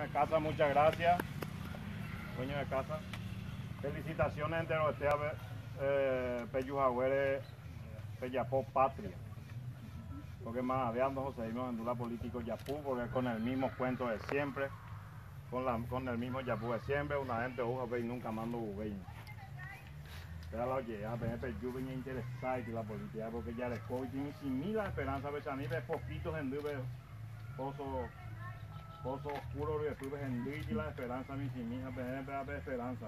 De casa, muchas gracias. Dueño de casa. Felicitaciones entre los eh, Peyujagüere, Peyapó Patria. Porque más veamos José en Dula político Yapú, porque con el mismo cuento de siempre, con, la, con el mismo Yapú de siempre, una gente uja y nunca mando Ubein. Pero la oye, a ver, yo venía interesado en la política, porque ya les COVID tiene sin mil la esperanza, a mí de poquitos en pozo pozo oscuro y después en y la esperanza, mi hija, de esperanza.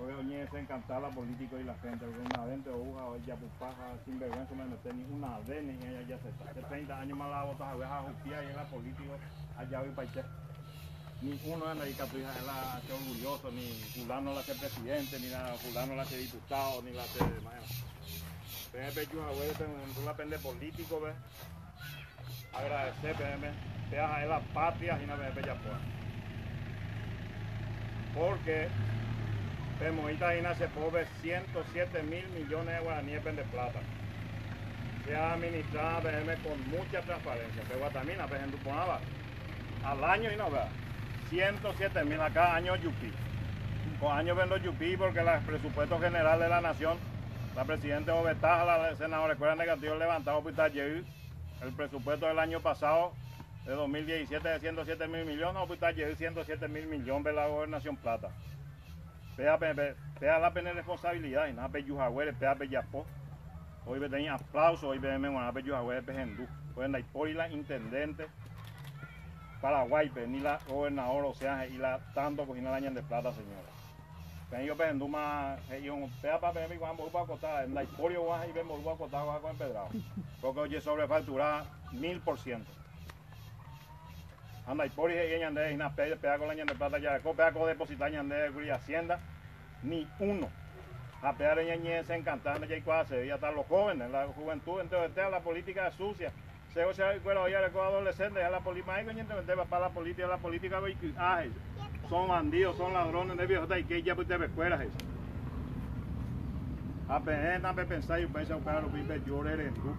Oye, es encantar la política y la gente, una gente uja o ella pupaja, sin vergüenza me mete ni una vez ni ella ya se está. Hace 30 años más la bota a ver a y en la política, allá voy para allá. Ni uno en la hija la hace orgulloso, ni fulano la hace presidente, ni la fulano la hace diputado, ni la de manera. PNP tú la pende político, ¿ves? Agradecer, PNP a la patria y no me Porque Pemoita Ina se pobre 107 mil millones de guaraníes de plata. Se ha administrado con mucha transparencia. Pero Guatamina, Duponaba, al año y no vea. 107 mil a cada año yupi. Con años vendo yupi porque el presupuesto general de la nación, la presidenta Obetaja, la senadora Escuela Negativo levantado por el presupuesto del año pasado de 2017 de 107 mil millones, pues está de 107 mil millones de la gobernación plata. Pea, pea, la pena responsabilidad y nada, pe yujahuere, pea, pe yapó. Hoy tenía aplauso, hoy me van pe yujahuere, pe hendú. Pues la por la intendente Paraguay, ni la gobernador, o sea, y la tanto cogina la de plata, señora. Pero yo hendú más, ellos, pea, pa, pe, mi guan, a acotar, en la historia, guan, y ven, a acotar, con empedrado. Porque oye, sobrefacturada mil por ciento anda y por ahí ñande y na pega con la ñande plata ya pega con depositar ñande guri hacienda ni uno. A pegar ñe encantando ya y cuase ya están los jóvenes la juventud entonces la política sucia. Se o sea bueno ya los adolescentes ya la política para la política la política ay, son bandidos son ladrones de viejos y que ya pues te escuelas eso apenas pensar y pensar buscar los pibes llorar en tú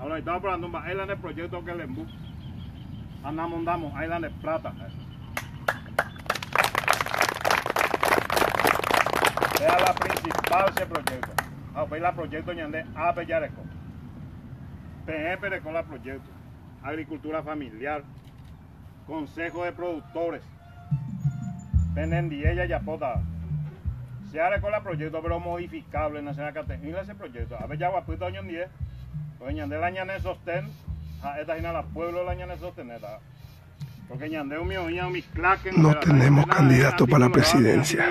Ahora estamos hablando en el proyecto que le embuste andamos, andamos, ahí de plata. Vea la principal ese proyecto. Ah, pues la proyecto ñande a Pellareco. PNP con la proyecto. Agricultura familiar. Consejo de productores. ella ya pota. Se hará con la proyecto, pero modificable en la categoría ese proyecto. A ver, ya guapito 10. Pues ñande la ñande sostén Ah, no tenemos candidato para la presidencia.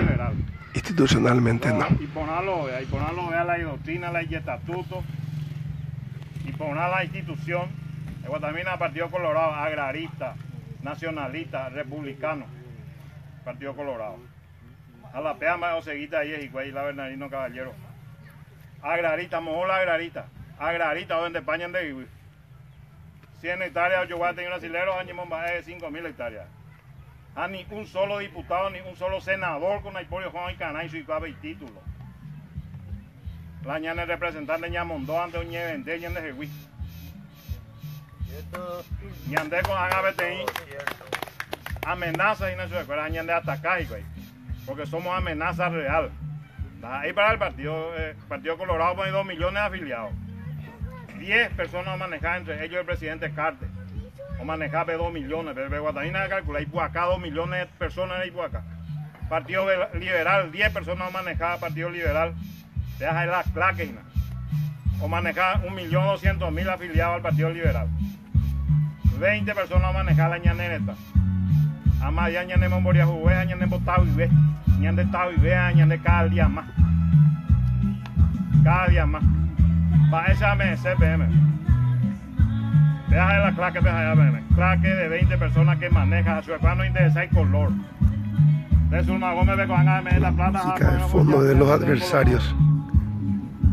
Institucionalmente no. Y ponerlo, y ponerlo a la doctrina, la estatuto, y poner la institución. El Guatemala Partido Colorado, agrarista, nacionalista, republicano. Partido Colorado. A la pea más seguita ahí y la Bernardino Caballero. Agrarista, mejor la agrarista. Agrarista, donde España de. 100 hectáreas, yo voy a tener un asilero, año de 5 mil hectáreas. A ni un solo diputado, ni un solo senador con el polio Juan y Canay, y cabe y título. La ñana representante Ñamondó ante un ñevente, ñande Jehuí. Ñande con ABTI. Amenaza y no se recuerda, ñande atacar, Porque somos amenaza real. Ahí para el partido, eh, Partido Colorado pone 2 millones de afiliados. 10 personas manejar entre ellos el presidente Carter. O manejar 2 millones, pero Guatemala calcula, y acá 2 millones de personas en acá. Partido Liberal, 10 personas manejar Partido Liberal, deja la claque. O manejar 1.200.000 afiliados al Partido Liberal. 20 personas manejar la ñanereta. Además, ya ñane memoria jugué, ñane botado y ve, ñane estado y ve, ñane cada día más. Cada día más. Bájame CPM. Deja la claque de BM. Claque de 20 personas que manejan a su hermano interesa y color. De su Gómez de Cojan la plata. Música el fondo de los adversarios.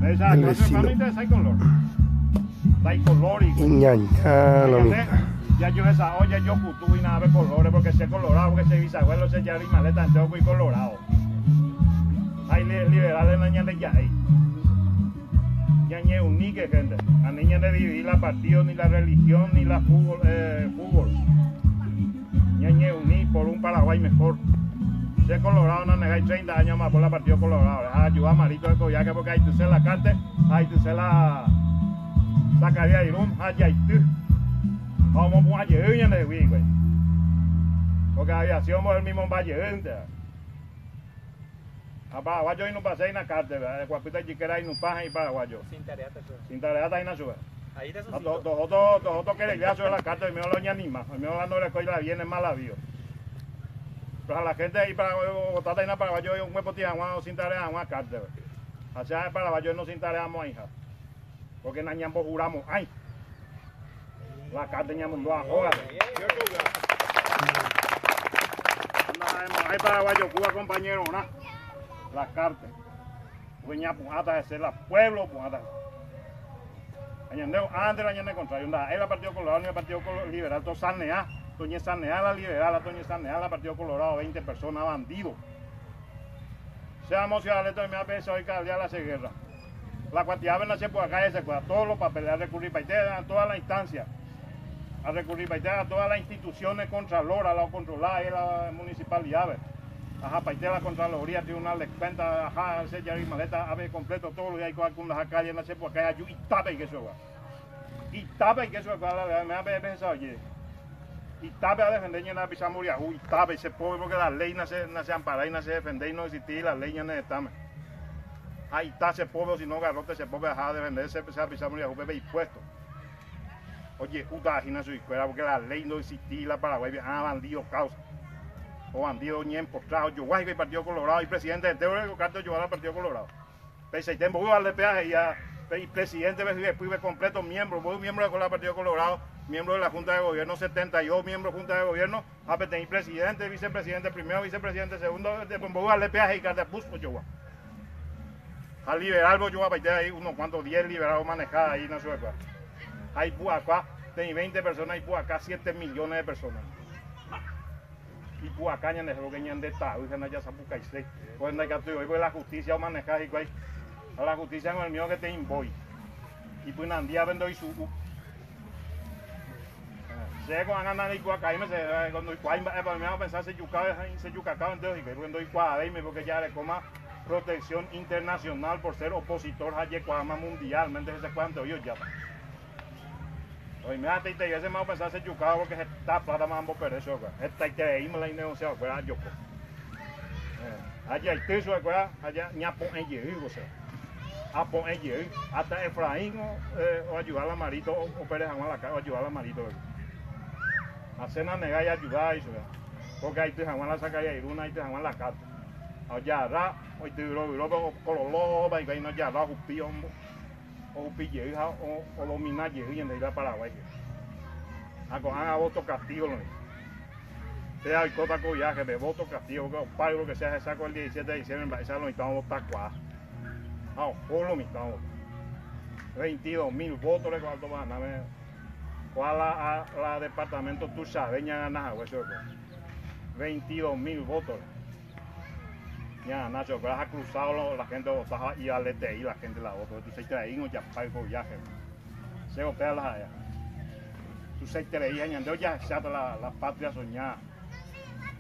Esa el vecino. interesa y color. Da y color y. Ñaña, lo mismo. Ya yo esa olla, yo putu y nada de colores, porque ese colorado, porque ese bisabuelo, ese ya maleta en y colorado. Hay liberales en la de ya ahí ya ni unique gente. A niña de dividir la partido, ni la religión, ni la fútbol, eh, fútbol. país mejor. Si Colorado no negáis 30 años más por la Partido Colorado. Ayuda a Marito de Coyaque porque ahí tú se la carte, ahí tú se la sacaría Irún, allá y tú. Vamos a llegar el güey. Porque aviación por el mismo valle. A Paraguayo y no pasé en la cárcel, Guapita chiquera y no pasa y Paraguayo. Sin tarea te sube. Sin tarea está ahí en la sube. Ahí te No, suscito. to- Todos todos que le sobre la carta, el mío lo anima, el mío dando la escuela viene mal avío. Pero a la gente ahí para votar en Paraguayo y un huevo tijuana sin tarea una carta. Allá en Paraguayo no sin tarea a hija. Porque en Añambo juramos, ay. La carta ñamos no ahora. Hay Paraguayo, Cuba compañero, ¿no? La carta. Hasta de ser la pueblo. Añandeo, antes la añade contrario, es el Partido Colorado el Partido Liberal, todo Sanea, Toñe Sanea, la Liberal, la Toñe Sanea, la Partido Colorado, 20 personas, bandidos. Seamos ciudadanos, me ha pensado hoy cada día la guerra. La cantidad de nacer por acá y se cuida todos los papeles, a recurrir para a todas las instancias, a recurrir para a todas las instituciones contraloras, la controlada y la municipalidad. Ajá, ustedes la Contraloría, Tribunal de Cuentas, ajá, ese y maleta, ave completo, todos los días hay con las calles, no sé por qué, y tape y que eso va. Y tape y que eso va, me ha pensado, oye. Y tape a defender y la pisamuria, uy, tape, ese pobre porque la ley no se, no se ampara y no se defende y no existir, la ley no está. Ahí está ese pobre, si no garrote ese pobre, dejar de defender ese, esa pisamuria, un bebé impuesto. Oye, imagina su escuela porque la ley no existía, la Paraguay, ah, bandido, causa bandido ñen postrado, yo guay que el Partido Colorado y presidente del Teórico llevar al Partido Colorado. A tiempo voy a darle peaje y ya y presidente después de completo miembro, voy miembro del Partido Colorado, miembro de la Junta de Gobierno 72, miembro de la Junta de Gobierno, a tener presidente, vicepresidente primero, vicepresidente segundo, después voy a darle peaje y carta pus yo guay. Al liberal voy yo a partir ahí unos cuantos 10 liberados manejados ahí en su época. Hay acá, tenéis 20 personas, y acá 7 millones de personas y puacaña en el que ñan de ta, uy, ya se busca y se. Pues no hay que hoy la justicia o manejar y cuál. A la justicia con el mío que te invoy. Y pues andía vendo y su. Se con ganas de cuaca y me se cuando igual me va a pensar se yucaba se yucacaba entonces y cuando igual ahí me porque ya le coma protección internacional por ser opositor a Yecuama mundialmente ese cuánto yo ya. Mira, te te ese más pensar se yucaba porque está plata más ambos perezo, Esta que ahí me la negociado, pues a yoko. Allá el teso, pues allá ñapo en yehu, o sea. Apo en yehu, hasta Efraín o, eh, o ayudar a Marito o, Pérez Juan la o ayudar a Marito. Hacer una negar y ayudar eso, porque ahí te Juan la saca y iruna ahí te Juan la carta. Allá hoy te duró, duró, cololo, y ahí no ya ra, jupío, o pille o o dominar y en la Paraguay. A cojan a voto castigo lo sea el cota viaje de voto castigo que pago que sea se sacó el 17 de diciembre esa lo estamos cuá. Ah, por lo mitad. 22 mil votos le cuarto más nada cuál a la departamento tu sabeña ganas eso 22 mil votos ya Nacho, pero has cruzado la gente votaba y al ETI la gente la votó. Tú seis traí ya pago viaje. Se opera las allá. Tú seis traí ñandeo ya se la, la patria soñada.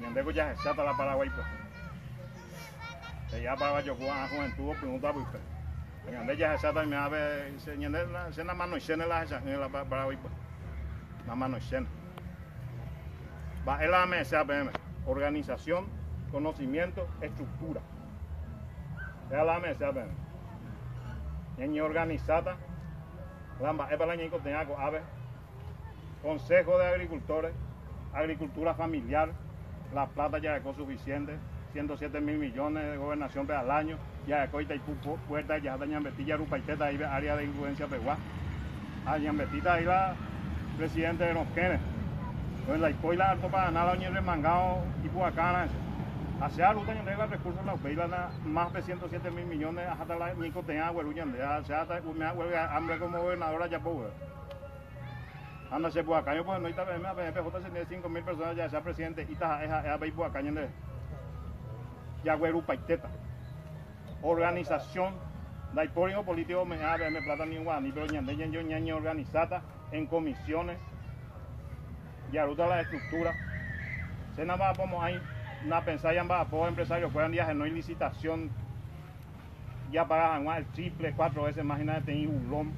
Ñandeo ya se la Paraguay pues. Ya Paraguay yo la juventud pregunta pues. Ñandeo ya se y me ave se ñandeo se na mano y cena la esa la Paraguay pues. La mano y cena. Va el AMSAPM, organización conocimiento, estructura. Es la mesa, ven. Organizada, lamba, es para la coteñaco, ave. Consejo de Agricultores, Agricultura Familiar, la plata ya es suficiente, 107 mil millones de gobernación al año, ya de coita y pu- puerta, ya está ñambetilla, rupaiteta, ahí área de influencia peguá. A ñambetita ahí la presidente de los Quenes. Entonces la escuela alto para nada, ñe remangado y puacana. Algo que entrega recursos la UPEI, la más de 107 mil millones, hasta la Nico tenía hueruñan, ya se hasta huelga hambre como gobernadora ya puedo. Anda se puede acá, yo pues no está me PJ se tiene 5 mil personas ya sea presidente y esa esa pei puede acá ya hueru paiteta. Organización la hipórico político me ha me plata ni guani, pero ñande yo ñaña organizada en comisiones y ahorita la estructura. Se nada más vamos ahí una pensar ya va a empresarios fueran días no hay licitación ya pagan el triple, cuatro veces, imagínate, tener un LOM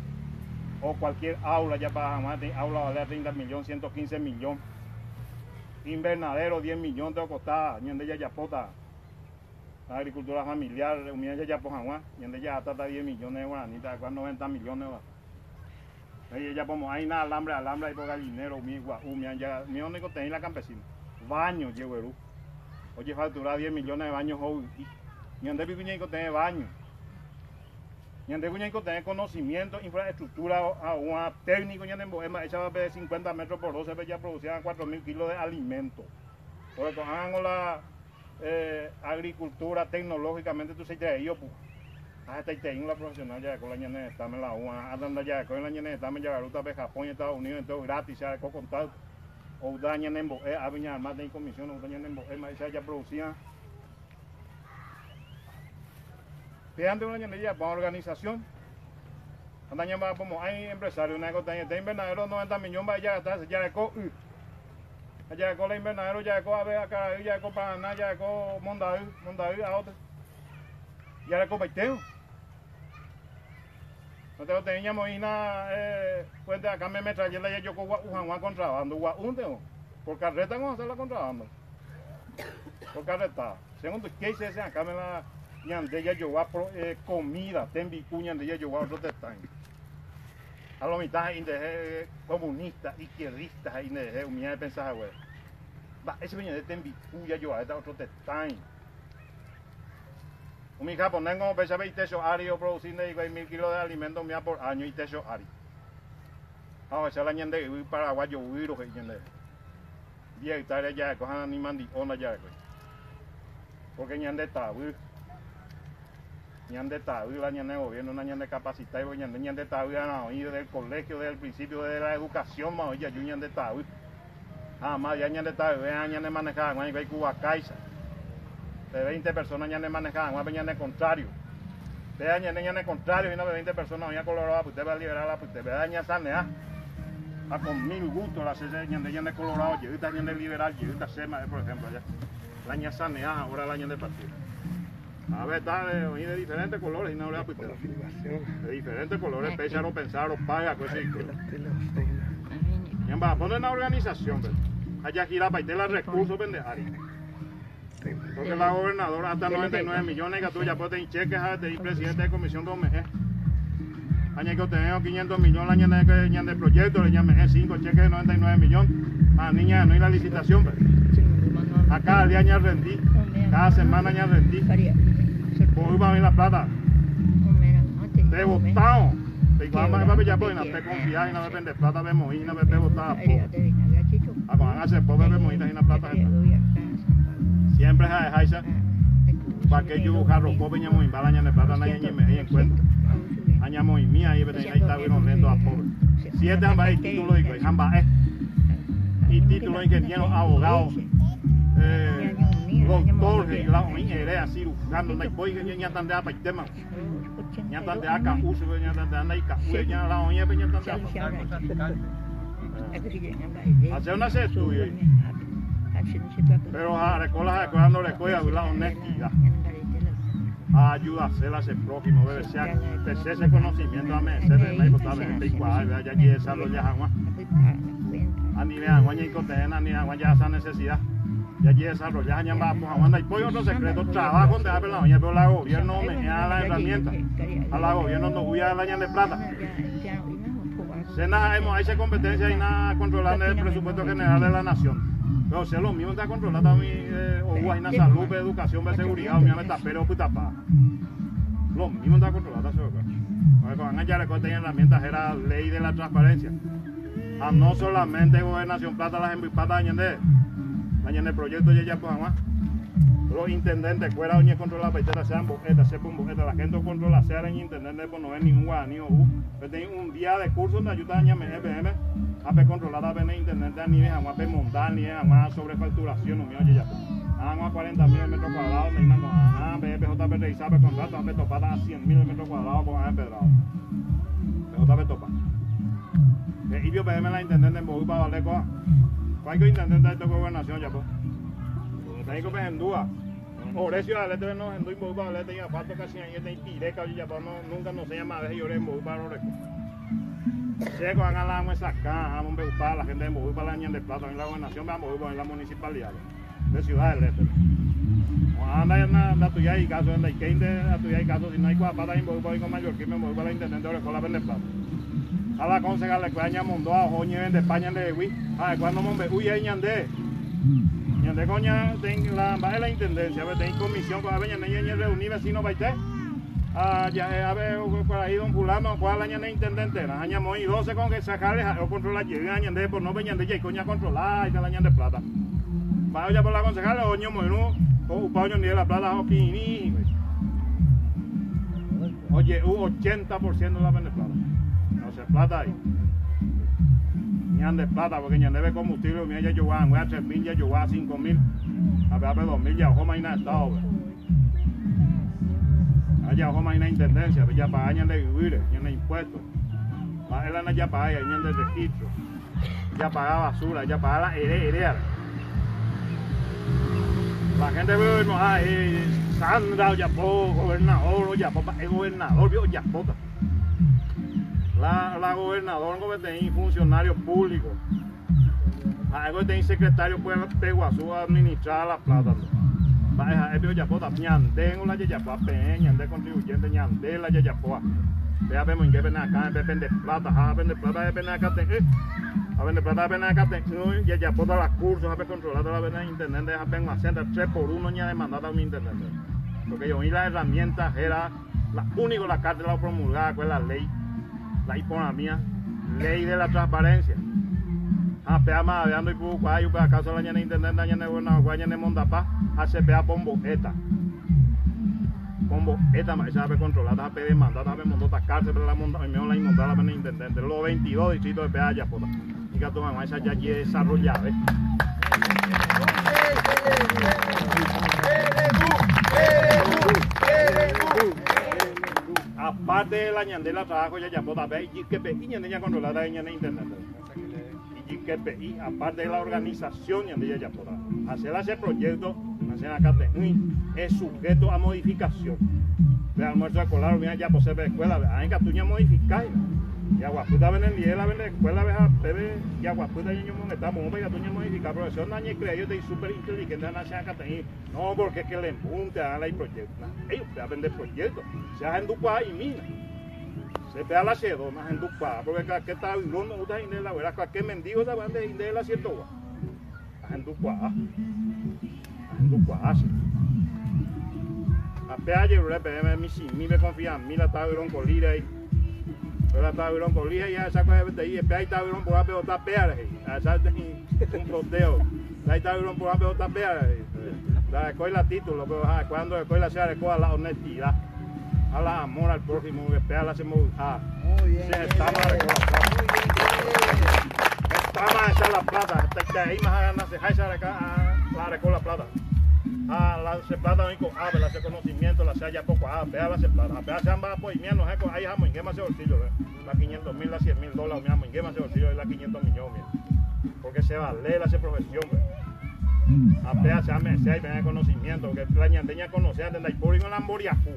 o cualquier aula ya pagan más, aula vale 30 millones, 115 millones. Invernadero 10 millones te costar, ni ya ya pota. Agricultura familiar, unidad ya ya pojan ni ya hasta 10 millones de guaranitas, 90 millones Ahí ya como hay nada alambre, alambre, hay por gallinero, mi guau, ya, mi único tenéis la campesina. Baño, llevo Oye, factura 10 millones de baños hoy. Ni donde vive tener baño. Ni donde vive tener conocimiento, infraestructura, agua, técnico, ni en Bohema, echaba de 50 metros por 12, ya producían 4 mil kilos de alimento. Porque hagan la eh, agricultura tecnológicamente, tú sabes, ellos, pues. Hasta ahí la profesional ya con la estamos en la UA, anda ya con la ñane estamos ya ruta de Japón y Estados Unidos, entonces gratis, ya con contacto. O dañan en Boé, a venir más de comisión, o dañan en Boé, más ya producían. Vean de una ñane ya para organización. Andaña va como hay empresarios, una cosa de invernadero 90 millones, va ya está, ya de co, ya de co la invernadero, ya de co a ver acá, ya de co Paraná, ya de co Mondaví, Mondaví a otro. Ya de co Baiteo. No te lo teníamos y nada, eh, pues acá me metrallé ya yo con Juan contrabando, un por carreta vamos a hacer la contrabando. Por carreta. Segundo, ¿qué se hace acá me la ñande ya yo eh, comida, tembi cuña de ya yo otro tetán. A lo mitad de eh, comunistas, izquierdistas, y de un de pensar, güey. Va, ese viene de tembi cuya yo a otro tetán. Un japonés como pesa 20 ari o produciendo mil kilos de alimentos mía por año y techo ari. Ahora se la ñende y paraguayo huiro que ñende. Día hectáreas ya cojan ni mandi ona ya que. Porque ñende tabu. Ñande tabu la ñende gobierno una ñende capacitada y ñande ñande tabu a oído del colegio del principio de la educación más oye yo ñande tabu. Ah, más ya ñande tabu, ñande manejar, güey, Cuba Caixa de 20 personas ya no manejaban, una peña en el contrario. Usted daña en el contrario, y una de 20 personas ya colorada, pues usted va a liberarla, pues usted va a dañar sanidad. A con mil gustos la seña de de colorado, lleguita de liberal, lleguita sema, por ejemplo, allá. La ña sanea, ahora la ña de partido. A ver, está de, de diferentes colores y no le pues De diferentes colores, pese a no pensar, los paga, cosas y cosas. va a poner una organización, allá gira para los recursos, pendejaria. Porque la gobernadora hasta 99 millones que tú ya puedes tener cheques a ir presidente de comisión de OMG. Año que tenemos 500 millones año de, de proyecto, le llamé 5 cheques de 99 millones. A niña no hay la licitación. Acá al día año rendí, cada semana año rendí. Pues va a ver la plata. Te votado. Te igual más para ya no te confías y no depende plata vemos y no me votar. A cuando hace pobre vemos y no plata. Siempre es a Haisa. Para que yo jarro pobre ñamo en bala ñane plata na ñe me encuentro. Añamo y mía y vete ahí está bueno lento a pobre. Siete hamba es título y que hamba es. Y título y que tiene abogados. Eh, doctor, la no hay boy que tan de apa tema. Ya tan de acá uso, ya tan de anda y la tan de apa. Una. Pero a recolas recordando le cuida la honestidad. Ayuda a hacer a ese prójimo, debe ser ese conocimiento a meses de importancia de igual, ya que desarrollar agua. A ni de agua ni cotena ni agua ya esa necesidad. Ya allí desarrollar ya va pues agua y pollo otro secreto trabajo de la oña, pero la gobierno me da la herramienta. A la gobierno no voy a dañar de plata. Se nada, hay esa competencia y nada controlar el presupuesto general de la nación. Pero si es lo mismo está controlado mi eh, o guayna salud, educación, seguridad, mi meta pero puta pa. Lo mismo está controlado. Cuando van a hallar tener herramientas era ley de la transparencia. A no solamente gobernación plata las embipatas de el proyecto ya ya pues más. Los intendentes fuera doña controlar la sean boquetas, sepan boquetas, la gente controla sea en intendente pues no es ningún guaní o Pero un día de curso donde ayuda a EPM ape controlada bene intendente ni es agua montar ni es agua sobrefacturación no mío ya. Agua 40 mil metros cuadrados me ah BPJP revisaba contrato ape topada a 100 mil metros cuadrados con a empedrado BJP topa. Y yo PM la intendente en Bogotá para valer coa cualquier intendente de esta gobernación ya pues Tem que pendua. Oresio alete no endo imbo alete ya fato casi ahí tem tire ka ya no nunca no se llama de llore imbo ba ore. Se con a la esa caja, vamos a para la gente de Imbo para la ñan de plata en la gobernación, vamos a en la municipalidad de Ciudad del Este. Anda na na tuya y caso anda y que inde na tuya y caso si no hay cuapata Imbo para con mayor que me voy para la intendente de la vende plata. A la concejal le cuaña mundo a joñe de España de Wi. A cuando mombe uy ahí ñande. Ñande coña ten la va la intendencia, ve ten comisión con aveña ñe reunir vecino baite. Ah, ya a ver por ahí don fulano cuál de intendente, la año muy 12 con que sacarle o controlar llega año de por no veñan de ya coña controlar y la año de plata. Va ya por la concejal o ño muy no o paño ni de la plata o kini. Oye, un 80% de la plata. No se plata ahí. Ñan de plata, porque ñan debe combustible, ya yo voy a 3 mil, ya voy a 5 mil, a ver, a ver 2 mil, ya ojo más estado. Allá ojo más intendencia, ya para años de vivir, ya no impuestos. Más él ya para allá, de registro. Ya paga basura, ya paga la heredera. La gente ve, no, ay, Sandra, ya po, gobernador, ya po, es gobernador, po la, la gobernadora no tenía funcionario público. Algo tenía secretario pues Peguazú administrar la plata. Baja, es ya pota, ñande la yayapoa, pe, ñande contribuyente, ñande la yayapoa. Vea, vemos en qué ven acá, en vende plata, a vende plata, de ven acá, eh. A vende plata, ven acá, ya ya pota las cursos, a ver controlar la venda intendente, a ver más 3 por 1 ya demandada a un intendente. Porque yo vi las herramientas, era la única la carta la promulgada, con la ley la mía, ley de la transparencia. Ah, pea más, veando y puco, ay, para acaso la ñana intendente, ñana gobernador, ñana mondapá, hace pea pombo eta. Pombo eta, más sabe controlar, sabe demandar, sabe mondota cárcel, pero la monda, me la inmondada la intendente, los 22 distritos de pea ya, puta. Y que tu mamá esa ya desarrollada, ¿eh? Aparte de la ñandela trabajo ya pueda ver y que pe y ñandela controlada en intendente y que pe y aparte de la organización ñandela ya pueda hacer ese proyecto hacer acá es sujeto a modificación. De almuerzo escolar mira ya posee de escuela hay que tú ya modificar y aguaputa ven en la ven escuela ve a bebé y y ñomo estamos vamos a tú ya modificar profesor nañe crea yo de súper inteligente a nacer acá no porque es que le empunte a la proyecto ellos te vender proyectos se hacen dupa y mina. Se pega la cedo más en dupa porque que está no uta inde la verdad que mendigo esa banda inde la cierto wa en dupa en dupa así a pea le pega mi si mi me confía mi la está con colira ahí la está con colira ya esa cosa de ahí pea está por la pelota pea ahí esa es un proteo la está por la pelota pea la escuela título pero cuando la escuela sea adecuada a la honestidad a la amor al prójimo, espera la hacemos ah, Muy bien. A la plata. La. Hasta ahí más ganas la recola la plata. Ah, la se plata no con ave, la hace conocimiento, la se ya poco ah, vea la se plata. Vea se amba pues mía no es ahí amo en qué más se bolsillo, la 500 mil, la 100 mil dólares, qué más se bolsillo, la 500 millones, porque se vale la se profesión, Apea se ame, se hay conocimiento, que la ñandeña conoce, y por en la Amboriajú.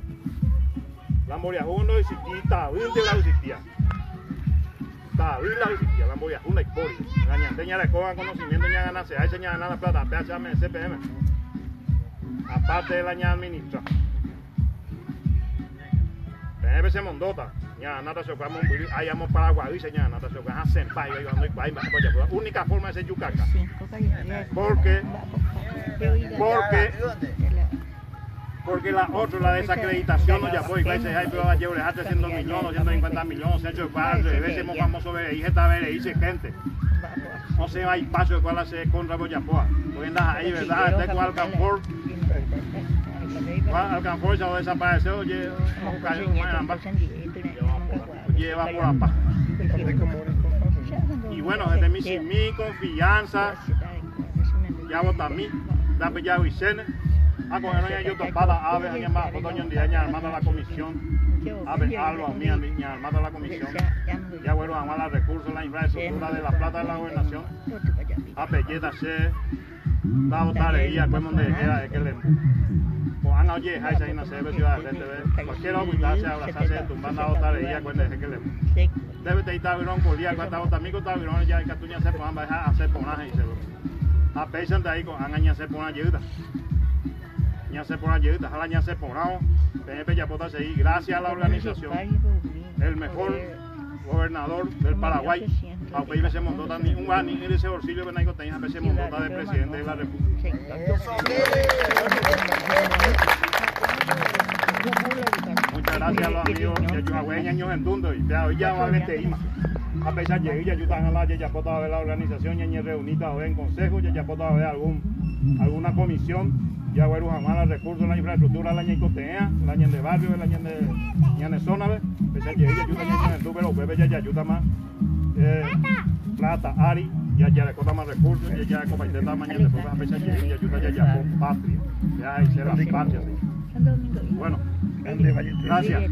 Lamboyahu no existía, Tawil de la existía. Tawil la existía, Lamboyahu la historia. La ñanteña le cojan conocimiento, ña gana, se hay señal la plata, PHM, CPM. Aparte de la ña administra. PNP se mondota. ña nata se ocupamos ahí vamos para Guadí, ña nata se ocupamos a senpai, ahí vamos a única forma ser yucaca. Porque, porque, porque la otra, la desacreditación, no ya fue, y veces hay pruebas de hace 100 millones, 150 millones, 100 padres, a veces hemos famoso ver, y esta vez, dice gente. No se va a ir paso de cuál hace contra Boyapoa. Porque andas ahí, ¿verdad? Este con Alcanfor. Alcanfor se desapareció, oye, lleva por la paz. Y bueno, desde mi, mi confianza, ya vota a mí, da ya Vicente. Ah, con el año topada, ave, año más, foto año día, año armada la comisión. Ave, algo a mí, año armada la comisión. Ya bueno, a los recursos, la infraestructura de la plata de la gobernación. A belleza se, da botarería, pues donde queda, es que le pues han oye, ahí no sé, ciudad de gente, cualquier ocultarse, abrazarse, tumbar la botarería, pues de que le debe te ir tabirón día, cuando está amigo tabirón ya en Catuña se pongan, va a hacer ponaje y se lo. A pesar de ahí, han añase por ayuda. Ñase por ayuda, jala ñase por nao, PNP ya puede seguir, gracias a la organización, el mejor gobernador del Paraguay, aunque ahí se montó también un año en ese bolsillo que no tenía, se montó de presidente de la República. Muchas gracias a los amigos de Yuhagüeña, años en Tundo, y ya va a este IMA. A pesar de ya ayudan a la ya puedo ver la organización, ya reunida en consejo, ya puedo ver algún, alguna comisión, ya voy a más recursos, la infraestructura, la ña cotea, la ña de barrio, la ña de, de zona, a pesar de ya ña en pero bebé ya ayuda más. Eh, plata, Ari, ya ya le más recursos, ya ya como intenta mañana a pesar de ya ayuda ya ya con patria, ya y la patria. Bueno, gracias.